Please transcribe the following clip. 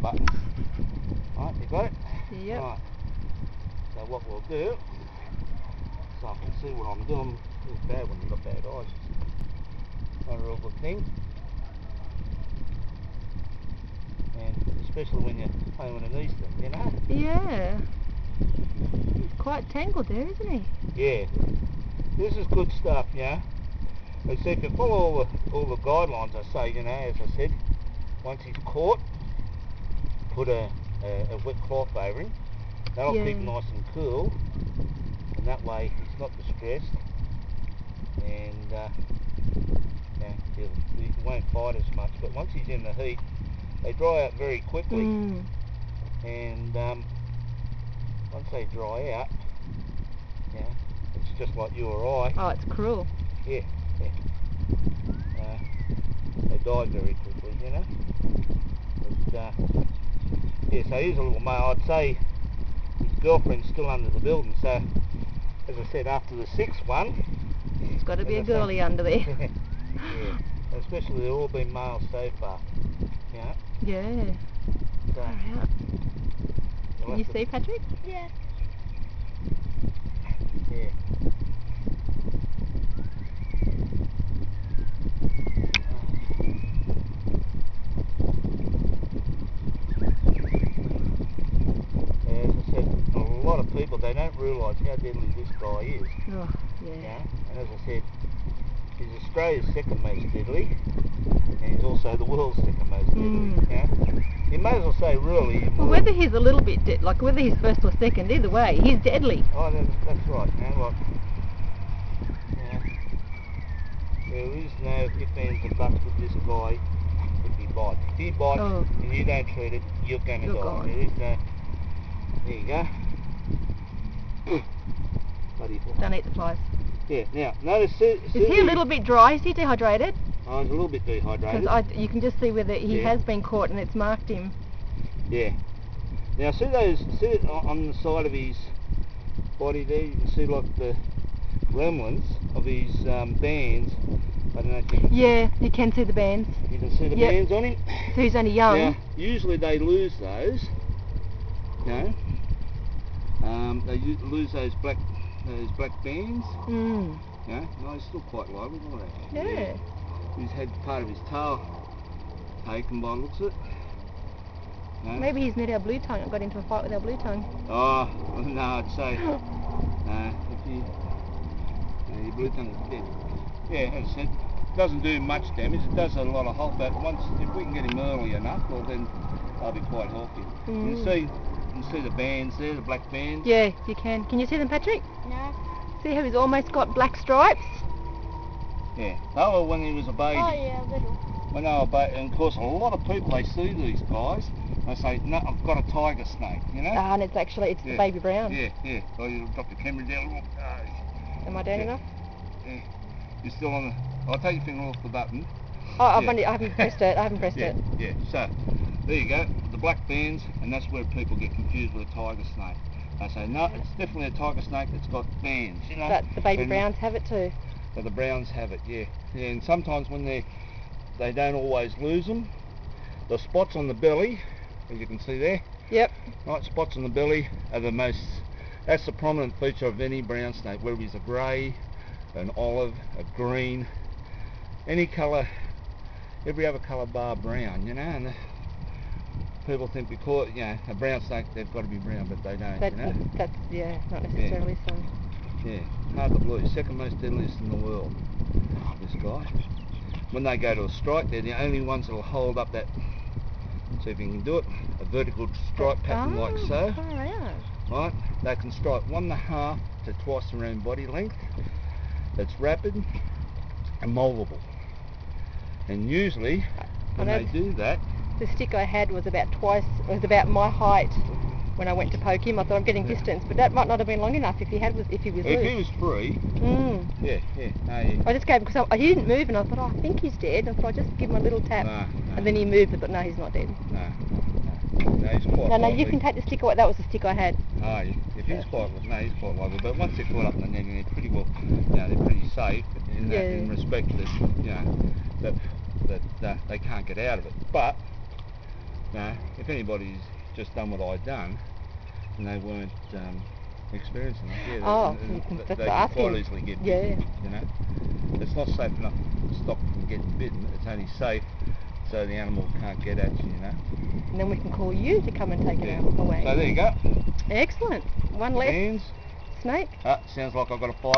buttons. Right, you got it? Yep. Right. So what we'll do, so I can see what I'm doing. It's bad when you've got bad eyes. Not a real good thing. And especially when you're playing with an Eastern, you know? Yeah. He's quite tangled there, isn't he? Yeah. This is good stuff, you know. They say if you follow all the all the guidelines I say, you know, as I said, once he's caught, put a, a, a wet cloth over him. That'll keep him nice and cool. And that way he's not distressed. And uh, yeah, he won't fight as much. But once he's in the heat, they dry out very quickly. Mm. And um, once they dry out, yeah, it's just like you or I. Oh, it's cruel. Yeah, yeah. Uh, they die very quickly, you know. But, uh, yeah, so here's a little male. I'd say his girlfriend's still under the building, so as I said, after the sixth one, It's got to be a I say- girly under there. yeah, especially they've all been males so far, you know. yeah. So, Far out. Can you see, Patrick? Yeah. As I said, a lot of people, they don't realise how deadly this guy is. Oh, You yeah. know? And as I said, he's Australia's second most deadly, and he's also the world's second most deadly. Mm. You, know? you may as well say really. Well, more- whether he's a little bit, de- like whether he's first or second, either way, he's deadly. Oh, that's, that's right. You know, like, yeah, there is no ifs, ands and buts with this guy if he bites. If he bites Oh. and you don't treat it, you're going to die. There is no... There you go. Bloody. Don't eat the flies. Yeah, now, notice... See, Is he a little bit dry? Is he dehydrated? Oh, he's a little bit dehydrated. Because you can just see whether he Yeah. has been caught and it's marked him. Yeah. Now see those, see it on the side of his body there, you can see like the remnants of his um, bands. I don't know if you can, Yeah, you can see the bands. you can see the Yep. bands on him. So he's only young. Now, usually they lose those, know. Um, they lose those black those black bands, Mm. you. No, he's still quite lively, look at that. Yeah. He's had part of his tail taken by the looks of it. No? Maybe he's met our blue tongue and got into a fight with our blue tongue. Oh, no, I'd say, uh, if you, no, your blue tongue's dead. Yeah, as I said, doesn't do much damage, it does a lot of help, but once, if we can get him early enough, well then I'll be quite healthy. You Mm. can see, you can see the bands there, the black bands. Yeah, you can. Can you see them, Patrick? No. See how he's almost got black stripes? Yeah, they were when he was a baby. Oh yeah, little. When they were ba- and of course a lot of people, they see these guys, they say, no, I've got a tiger snake, you know? Ah, and it's actually, it's the baby brown. Yeah, yeah. Oh, you drop the camera down. Look, uh, Am I down Yeah. enough? yeah. You're still on the. I'll take your finger off the button. Oh, I've Yeah. only, I haven't pressed it. I haven't pressed yeah, it. yeah. So there you go. Black bands, and that's where people get confused with a tiger snake. They say no, it's definitely a tiger snake that's got bands. You know. But the baby And- browns have it too. But the browns have it. Yeah. Yeah. And sometimes when they they don't always lose them. The spots on the belly, as you can see there, Yep. right spots on the belly are the most. That's the prominent feature of any brown snake, whether it's a grey, an olive, a green, any colour, every other colour bar brown, you know. And people think because you know a brown snake they've got to be brown, but they don't. You know. That's, yeah, not necessarily so. Yeah, hard to believe. Second most deadliest in the world. This guy. When they go to a strike, they're the only ones that'll hold up that. See if you can do it. A vertical strike pattern like Oh, so. far out. Right? They can strike one and a half to twice their own body length. It's rapid and moldable. And usually, when they do that, The stick I had was about twice, was about my height when I went to poke him. I thought I'm getting Yeah. distance, but that might not have been long enough if he had was if he was if loose. he was free, Mm. yeah, yeah, no, yeah. I just gave because I, he didn't move, and I thought, oh, I think he's dead. I thought I'll just give him a little tap, No, no, and then he moved. I thought, no, he's not dead. no, no, no, he's quite No, no, you can take the stick away. That was the stick I had. Oh, yeah, if he's Yeah. quite, no, he's quite lively. But once they're caught up in the net, they're pretty well, you know, they're pretty safe in that, in respect that, you know, that that uh, they can't get out of it. But No, if anybody's just done what I'd done and they weren't um, experienced enough, yeah, they- Oh, they, can- they, they can quite easily get Yeah. bitten. You know, it's not safe enough to stop from getting bitten. It's only safe so the animal can't get at you. You know. And then we can call you to come and take Yeah. it out away. So there you go. Excellent. One less Hands. snake. Ah, sounds like I've got a fire.